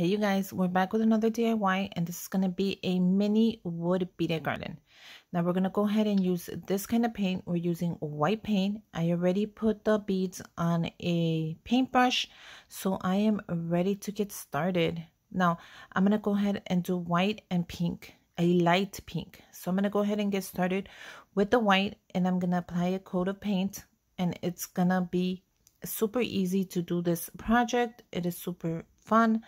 Hey you guys, we're back with another DIY and this is going to be a mini wood beaded garden. Now we're going to go ahead and use this kind of paint. We're using white paint. I already put the beads on a paintbrush, so I am ready to get started. Now I'm going to go ahead and do white and pink, a light pink. So I'm going to go ahead and get started with the white and I'm going to apply a coat of paint and it's going to be super easy to do this project. It is super fun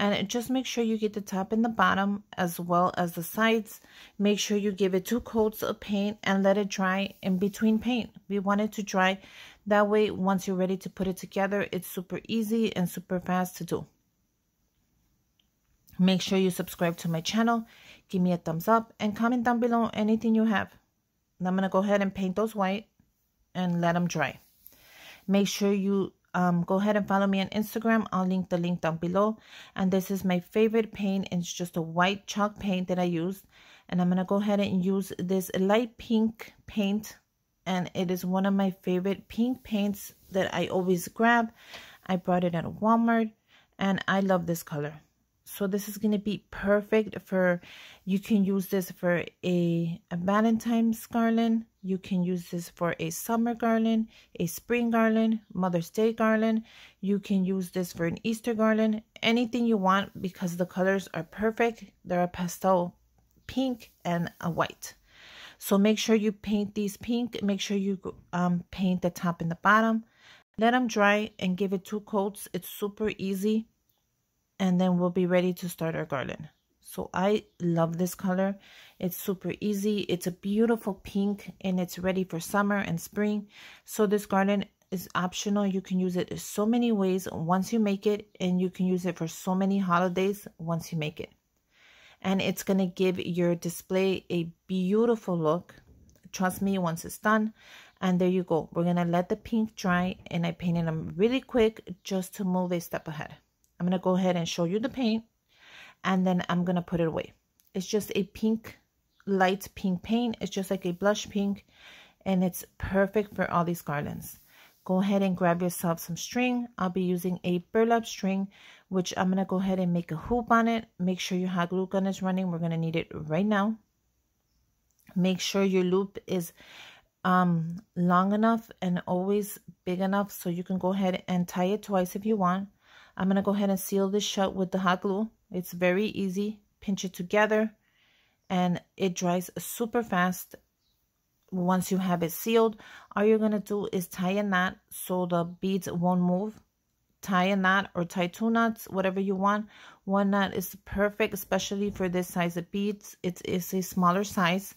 and just make sure you get the top and the bottom as well as the sides. Make sure you give it two coats of paint and let it dry in between paint. We want it to dry that way. Once you're ready to put it together it's super easy and super fast to do. Make sure you subscribe to my channel. Give me a thumbs up and comment down below anything you have. And i'm going to go ahead and paint those white and let them dry. Make sure you um, go ahead and follow me on Instagram. I'll link the link down below. And this is my favorite paint. It's just a white chalk paint that I used. And I'm going to go ahead and use this light pink paint. And it is one of my favorite pink paints that I always grab. I brought it at Walmart. And I love this color. So this is going to be perfect for, you can use this for a, a Valentine's garland. You can use this for a summer garland, a spring garland, Mother's Day garland. You can use this for an Easter garland, anything you want because the colors are perfect. They're a pastel pink and a white. So make sure you paint these pink. Make sure you um, paint the top and the bottom. Let them dry and give it two coats. It's super easy and then we'll be ready to start our garland. So I love this color. It's super easy. It's a beautiful pink and it's ready for summer and spring. So this garland is optional. You can use it so many ways once you make it and you can use it for so many holidays once you make it. And it's going to give your display a beautiful look. Trust me, once it's done. And there you go. We're going to let the pink dry and I painted them really quick just to move a step ahead. I'm going to go ahead and show you the paint and then I'm going to put it away. It's just a pink, light pink paint. It's just like a blush pink and it's perfect for all these garlands. Go ahead and grab yourself some string. I'll be using a burlap string, which I'm going to go ahead and make a hoop on it. Make sure your hot glue gun is running. We're going to need it right now. Make sure your loop is um, long enough and always big enough so you can go ahead and tie it twice if you want. I'm going to go ahead and seal this shut with the hot glue. It's very easy. Pinch it together and it dries super fast. Once you have it sealed, all you're going to do is tie a knot so the beads won't move. Tie a knot or tie two knots, whatever you want. One knot is perfect, especially for this size of beads. It is a smaller size.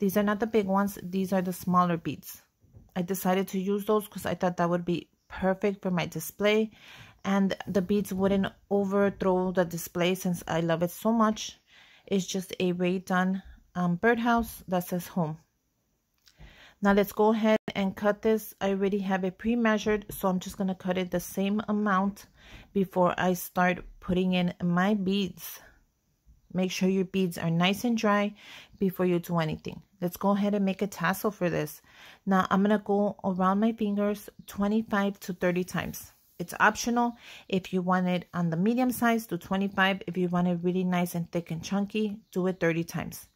These are not the big ones. These are the smaller beads. I decided to use those because I thought that would be perfect for my display and the beads wouldn't overthrow the display since I love it so much. It's just a Rae Dunn um, birdhouse that says home. Now let's go ahead and cut this. I already have it pre-measured, so I'm just going to cut it the same amount before I start putting in my beads. Make sure your beads are nice and dry before you do anything. Let's go ahead and make a tassel for this. Now I'm going to go around my fingers 25 to 30 times. It's optional. If you want it on the medium size, do 25. If you want it really nice and thick and chunky, do it 30 times.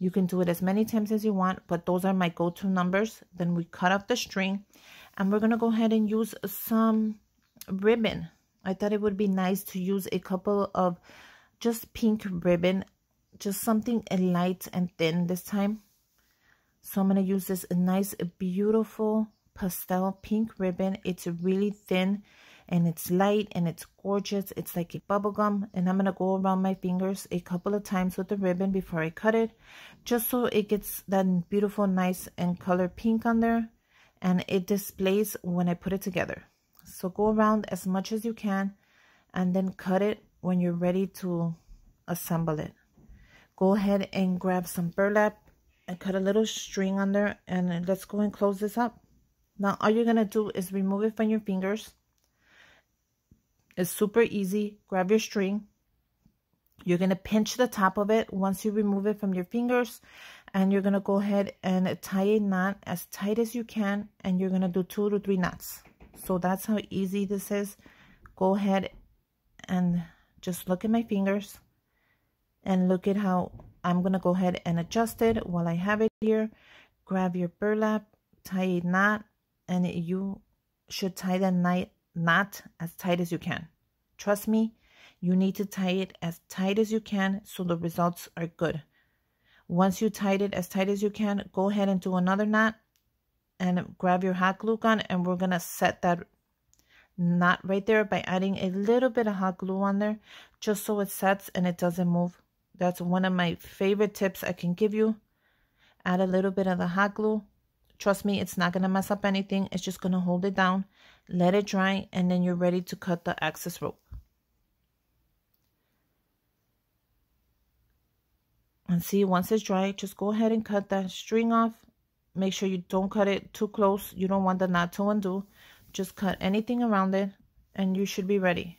You can do it as many times as you want, but those are my go-to numbers. Then we cut off the string and we're going to go ahead and use some ribbon. I thought it would be nice to use a couple of just pink ribbon, just something light and thin this time. So I'm going to use this nice, beautiful pastel pink ribbon. It's really thin and it's light and it's gorgeous. It's like a bubble gum and I'm going to go around my fingers a couple of times with the ribbon before I cut it just so it gets that beautiful nice and color pink on there and it displays when I put it together. So go around as much as you can and then cut it when you're ready to assemble it. Go ahead and grab some burlap and cut a little string on there and let's go and close this up. Now all you're going to do is remove it from your fingers it's super easy. Grab your string. You're going to pinch the top of it once you remove it from your fingers. And you're going to go ahead and tie a knot as tight as you can. And you're going to do two to three knots. So that's how easy this is. Go ahead and just look at my fingers and look at how I'm going to go ahead and adjust it while I have it here. Grab your burlap, tie a knot, and you should tie that knot, knot as tight as you can. Trust me, you need to tie it as tight as you can so the results are good. Once you tied it as tight as you can, go ahead and do another knot and grab your hot glue gun and we're going to set that knot right there by adding a little bit of hot glue on there just so it sets and it doesn't move. That's one of my favorite tips I can give you. Add a little bit of the hot glue. Trust me, it's not going to mess up anything. It's just going to hold it down. Let it dry and then you're ready to cut the excess rope. And see, once it's dry, just go ahead and cut that string off. Make sure you don't cut it too close. You don't want the knot to undo. Just cut anything around it and you should be ready.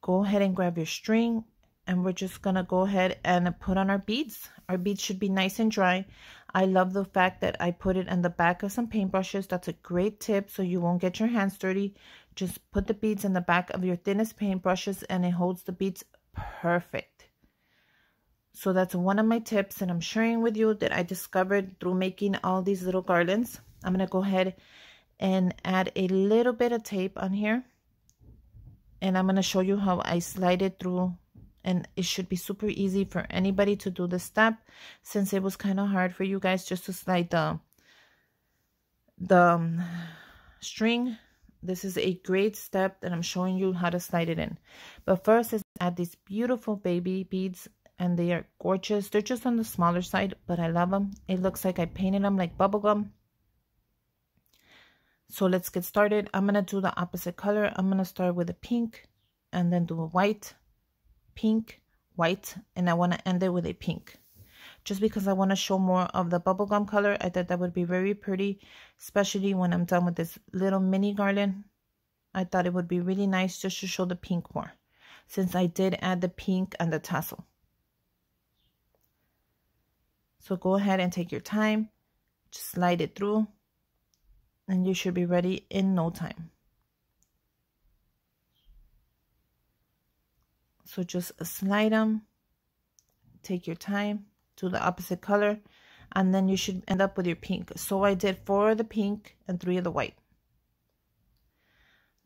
Go ahead and grab your string and we're just going to go ahead and put on our beads. Our beads should be nice and dry. I love the fact that I put it in the back of some paintbrushes. That's a great tip so you won't get your hands dirty. Just put the beads in the back of your thinnest paintbrushes and it holds the beads perfect. So that's one of my tips and I'm sharing with you that I discovered through making all these little garlands. I'm going to go ahead and add a little bit of tape on here. And I'm going to show you how I slide it through and it should be super easy for anybody to do this step since it was kind of hard for you guys just to slide the the um, string this is a great step that I'm showing you how to slide it in. But first is add these beautiful baby beads and they are gorgeous. They're just on the smaller side, but I love them. It looks like I painted them like bubblegum. So let's get started. I'm to do the opposite color. I'm to start with a pink and then do a white, pink, white, and I want to end it with a pink just because I want to show more of the bubblegum color. I thought that would be very pretty, especially when I'm done with this little mini garland. I thought it would be really nice just to show the pink more, since I did add the pink and the tassel. So go ahead and take your time, just slide it through, and you should be ready in no time. So just slide them, take your time. To the opposite color. And then you should end up with your pink. So I did four of the pink and three of the white.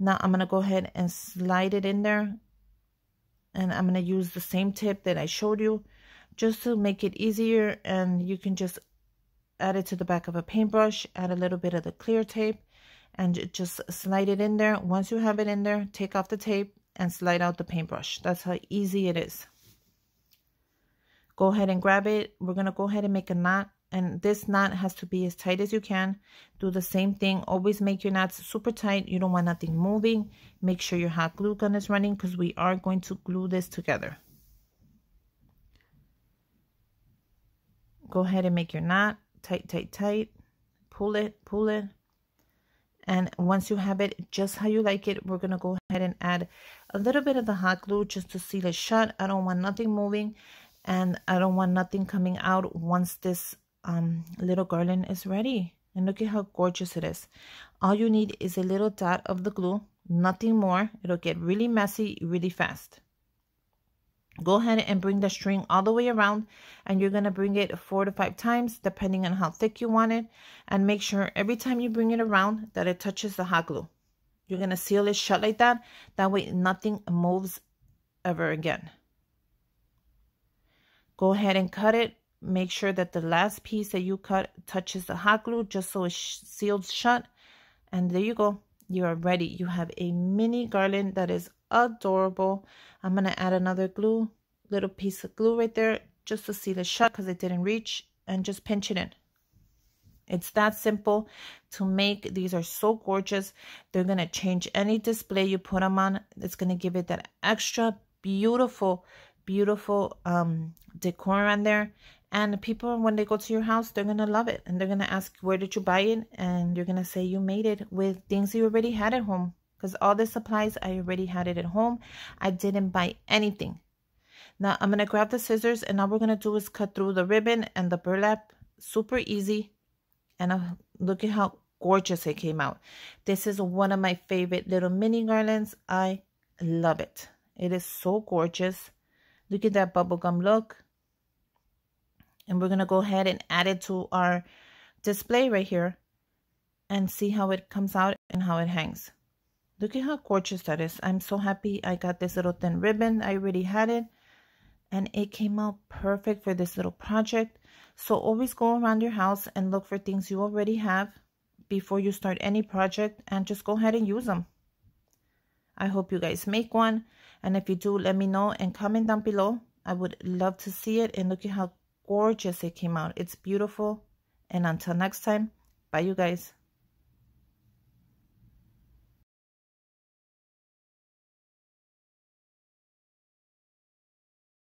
Now I'm gonna go ahead and slide it in there. And I'm gonna use the same tip that I showed you just to make it easier. And you can just add it to the back of a paintbrush add a little bit of the clear tape and just slide it in there. Once you have it in there take off the tape and slide out the paintbrush that's how easy it is go ahead and grab it. We're going to go ahead and make a knot. And this knot has to be as tight as you can. Do the same thing. Always make your knots super tight. You don't want nothing moving. Make sure your hot glue gun is running because we are going to glue this together. Go ahead and make your knot. Tight, tight, tight. Pull it, pull it. And once you have it just how you like it, we're going to go ahead and add a little bit of the hot glue just to seal it shut. I don't want nothing moving and I don't want nothing coming out once this um, little garland is ready. And look at how gorgeous it is. All you need is a little dot of the glue, nothing more. It'll get really messy really fast. Go ahead and bring the string all the way around and you're going to bring it four to five times depending on how thick you want it. And make sure every time you bring it around that it touches the hot glue. You're going to seal it shut like that. That way nothing moves ever again. Go ahead and cut it. Make sure that the last piece that you cut touches the hot glue just so it's sealed shut. And there you go. You are ready. You have a mini garland that is adorable. I'm going to add another glue, little piece of glue right there just to seal it shut because it didn't reach and just pinch it in. It's that simple to make. These are so gorgeous. They're going to change any display you put them on. It's going to give it that extra beautiful beautiful um, decor on there. And people, when they go to your house, they're going to love it. And they're going to ask, where did you buy it? And you're going to say you made it with things you already had at home. Because all the supplies, I already had it at home. I didn't buy anything. Now, I'm going to grab the scissors. And all we're going to do is cut through the ribbon and the burlap. Super easy. And look at how gorgeous it came out. This is one of my favorite little mini garlands. I love it. It is so gorgeous. Look at that bubblegum look. And we're going to go ahead and add it to our display right here and see how it comes out and how it hangs. Look at how gorgeous that is. I'm so happy I got this little thin ribbon. I already had it. And it came out perfect for this little project. So always go around your house and look for things you already have before you start any project and just go ahead and use them. I hope you guys make one. And if you do, let me know and comment down below. I would love to see it. And look at how gorgeous it came out. It's beautiful. And until next time, bye you guys.